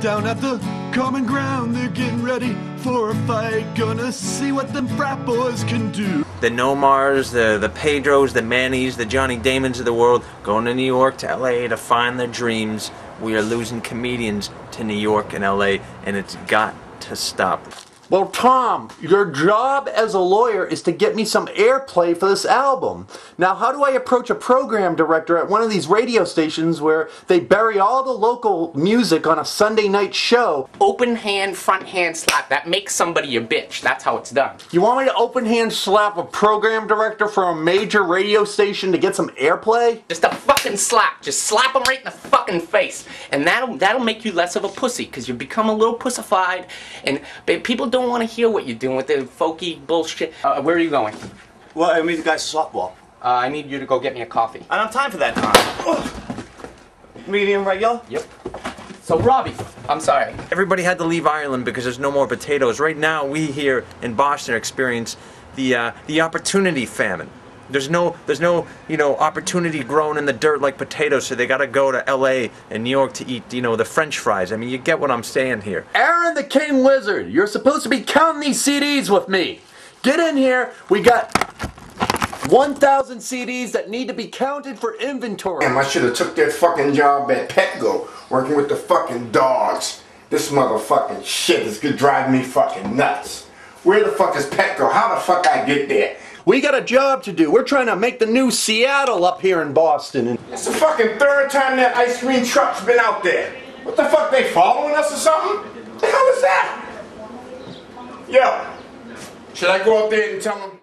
Down at the common ground, they're getting ready for a fight. Gonna see what them frat boys can do. The Nomars, the, the Pedros, the Mannys, the Johnny Damons of the world going to New York, to LA to find their dreams. We are losing comedians to New York and LA, and it's got to stop. Well, Tom, your job as a lawyer is to get me some airplay for this album. Now, how do I approach a program director at one of these radio stations where they bury all the local music on a Sunday night show? Open hand, front hand slap. That makes somebody a bitch. That's how it's done. You want me to open hand slap a program director for a major radio station to get some airplay? Just a fucking slap. Just slap them right in the fucking face. And that'll that'll make you less of a pussy because you become a little pussified and people don't want to hear what you're doing with the folky bullshit. Uh, where are you going? Well, I mean, the guy's softball. Uh, I need you to go get me a coffee. I don't have time for that time. Medium regular? Yep. So, Robby, I'm sorry. Everybody had to leave Ireland because there's no more potatoes. Right now, we here in Boston experience the uh, the opportunity famine. There's no there's no you know opportunity grown in the dirt like potatoes, so they got to go to L.A. and New York to eat you know the French fries. I mean, you get what I'm saying here. Aaron the King Wizard, you're supposed to be counting these CDs with me. Get in here. We got 1,000 CDs that need to be counted for inventory. Damn, I should have took that fucking job at Petco, working with the fucking dogs. This motherfucking shit is gonna drive me fucking nuts. Where the fuck is Petco? How the fuck I get there? We got a job to do. We're trying to make the new Seattle up here in Boston. And It's the fucking third time that ice cream truck's been out there. What the fuck, they following us or something? The hell is that? Yo, should I go out there and tell them?